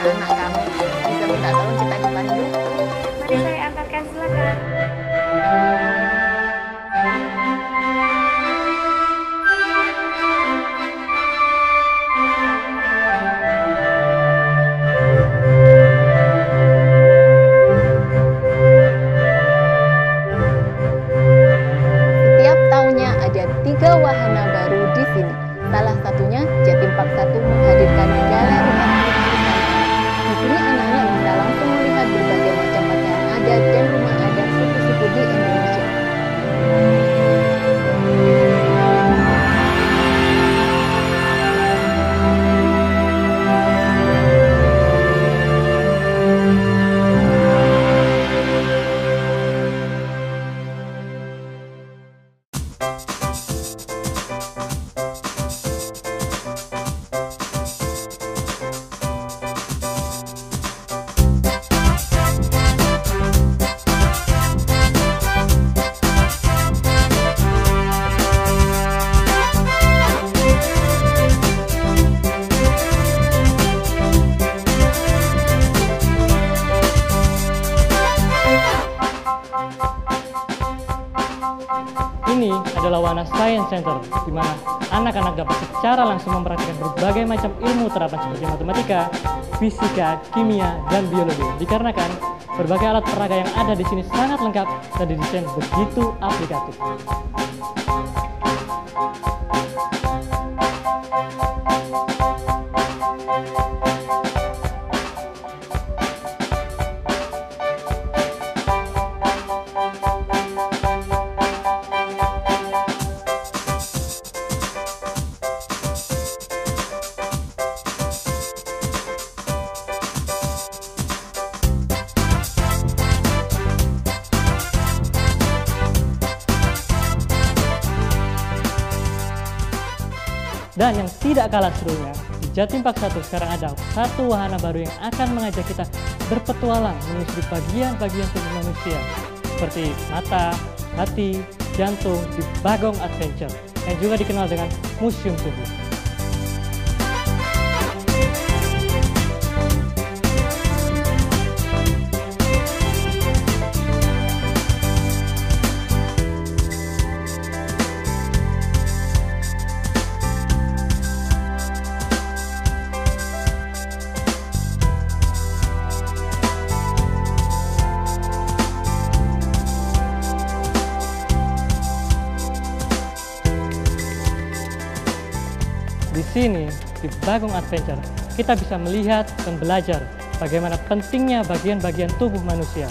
啊来干？Sini adalah Wana Science Center, di mana anak-anak dapat secara langsung mempraktikkan berbagai macam ilmu terapan seperti matematika, fisika, kimia, dan biologi. Dikarenakan berbagai alat peraga yang ada di sini sangat lengkap dan didesain begitu aplikatif. Dan yang tidak kalah serunya, di Jatim Park 1 sekarang ada satu wahana baru yang akan mengajak kita berpetualang menyusuri bagian-bagian tubuh manusia seperti mata, hati, jantung di Bagong Adventure yang juga dikenal dengan Museum Tubuh. Sini, di Bagong Adventure, kita bisa melihat dan belajar bagaimana pentingnya bagian-bagian tubuh manusia,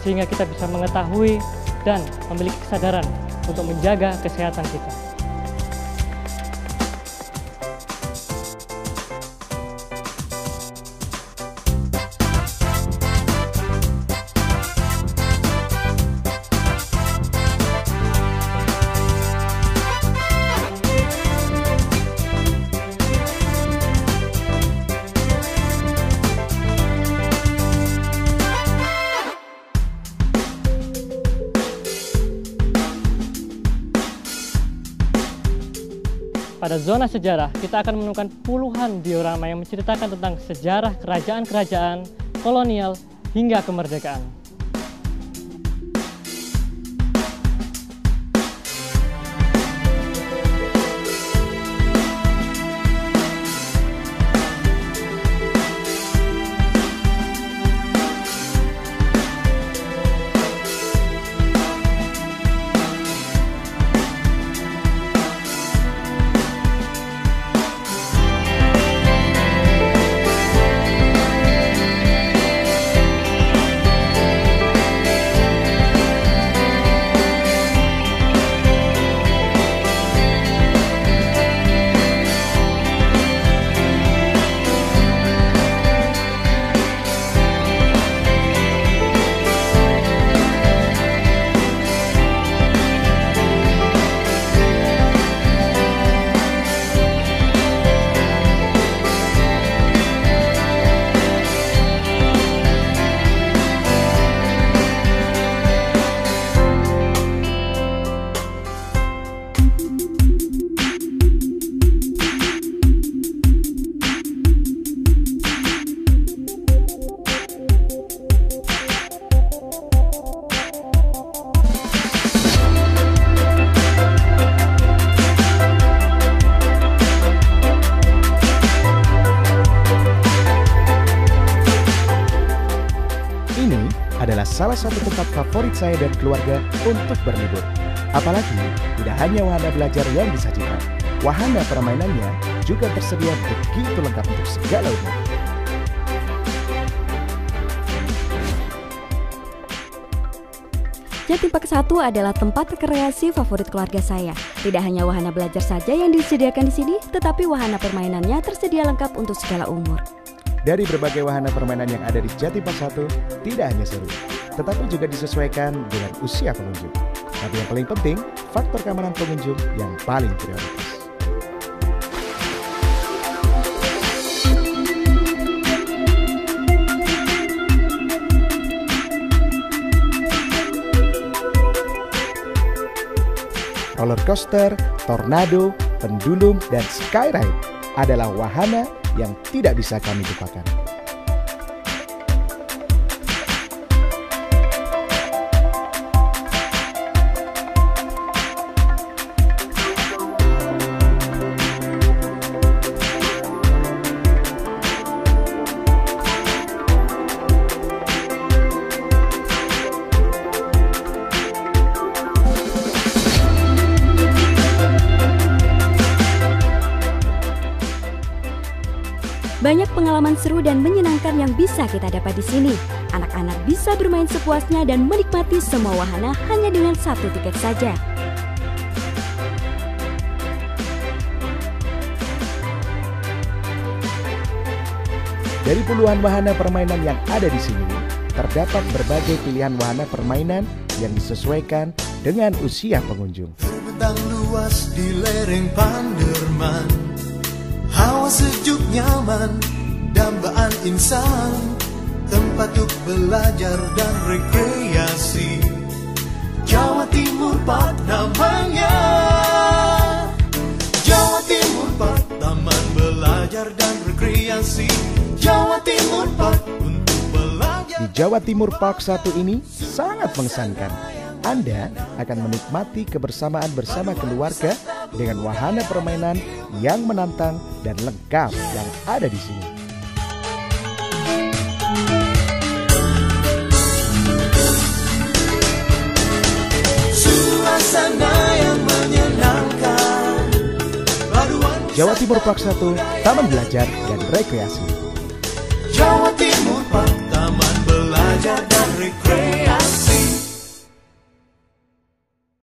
sehingga kita bisa mengetahui dan memiliki kesadaran untuk menjaga kesehatan kita. Pada zona sejarah, kita akan menemukan puluhan diorama yang menceritakan tentang sejarah kerajaan-kerajaan, kolonial, hingga kemerdekaan. Adalah salah satu tempat favorit saya dan keluarga untuk berlibur. Apalagi tidak hanya wahana belajar yang disajikan, wahana permainannya juga tersedia begitu lengkap untuk segala umur. Jatim Park 1 adalah tempat rekreasi favorit keluarga saya. Tidak hanya wahana belajar saja yang disediakan di sini, tetapi wahana permainannya tersedia lengkap untuk segala umur. Dari berbagai wahana permainan yang ada di Jatim Park 1, tidak hanya seru, tetapi juga disesuaikan dengan usia pengunjung. Tapi yang paling penting, faktor keamanan pengunjung yang paling prioritas. Roller coaster, tornado, pendulum, dan skyride adalah wahana yang tidak bisa kami lupakan. Banyak pengalaman seru dan menyenangkan yang bisa kita dapat di sini. Anak-anak bisa bermain sepuasnya dan menikmati semua wahana hanya dengan satu tiket saja. Dari puluhan wahana permainan yang ada di sini, terdapat berbagai pilihan wahana permainan yang disesuaikan dengan usia pengunjung. Terbentang luas di lereng Panderman sejuk nyaman Dambaan insan Tempat untuk belajar dan rekreasi. Jawa Timur Park namanya. Jawa Timur Park Taman belajar dan rekreasi. Jawa Timur Park untuk belajar. Di Jawa Timur Park 1 ini sangat mengesankan. Anda akan menikmati kebersamaan bersama keluarga dengan wahana permainan yang menantang dan lengkap yang ada di sini. Suasana yang menyenangkan Paduan Jawa Timur Park 1, Taman Belajar dan Rekreasi. Jawa Timur Park Taman belajar dan rekreasi